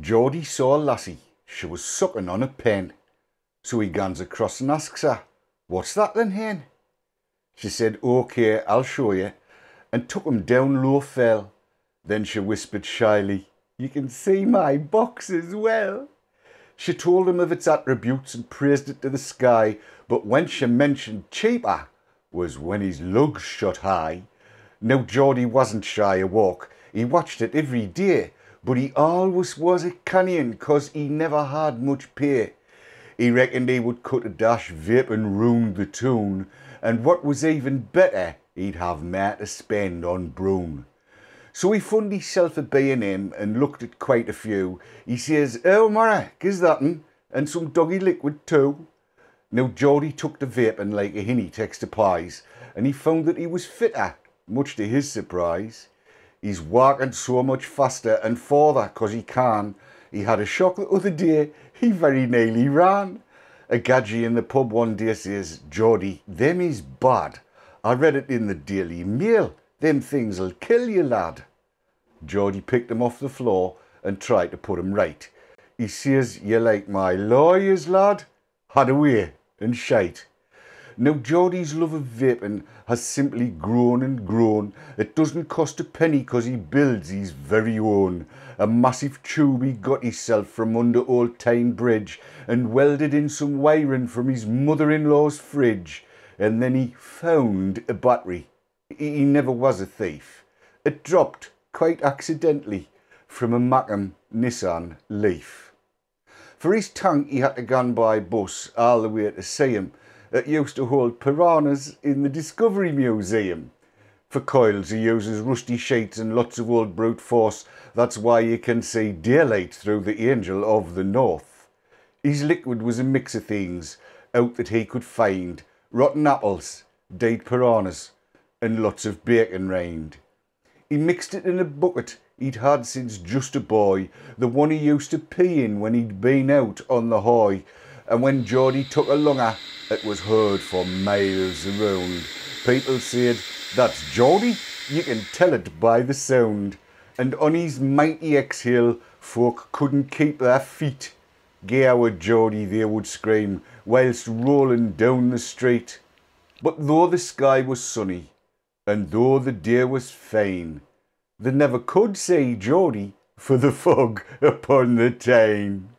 Geordie saw lassie, she was sucking on a pen. So he gans across and asks her, What's that then, hen? She said, OK, I'll show you, and took him down low fell. Then she whispered shyly, You can see my box as well. She told him of its attributes and praised it to the sky, but when she mentioned cheaper was when his lugs shot high. Now Geordie wasn't shy a walk, he watched it every day, but he always was a canyon 'cause he never had much pay. He reckoned he would cut a dash vape and ruin the tune, and what was even better, he'd have more to spend on Broon. So he found himself a B&M and looked at quite a few. He says, Oh, Mara, gives that'n, and some doggy liquid too. Now Geordie took the vape and like a hinny takes to pies, and he found that he was fitter, much to his surprise. He's walking so much faster and farther 'cause he can. He had a shock the other day, he very nearly ran. A gadgie in the pub one day says, Geordie, them is bad. I read it in the Daily Mail. Them things'll kill you, lad. Geordie picked him off the floor and tried to put him right. He says, You like my lawyers, lad? Had away and shite. Now Geordie's love of vaping has simply grown and grown. It doesn't cost a penny 'cause he builds his very own. A massive tube he got himself from under Old Tyne Bridge and welded in some wiring from his mother-in-law's fridge. And then he found a battery. He never was a thief. It dropped quite accidentally from a Mackem Nissan Leaf. For his tank he had to go by bus all the way to see him that used to hold piranhas in the Discovery Museum. For coils he uses rusty sheets and lots of old brute force. That's why you can see daylight through the Angel of the North. His liquid was a mix of things out that he could find. Rotten apples, dead piranhas and lots of bacon rind. He mixed it in a bucket he'd had since just a boy, the one he used to pee in when he'd been out on the high. And when Geordie took a lunger, it was heard for miles around. People said, That's Geordie, you can tell it by the sound. And on his mighty exhale, folk couldn't keep their feet. Gay our Geordie, they would scream, whilst rolling down the street. But though the sky was sunny, and though the day was fine, they never could say Geordie for the fog upon the Tyne.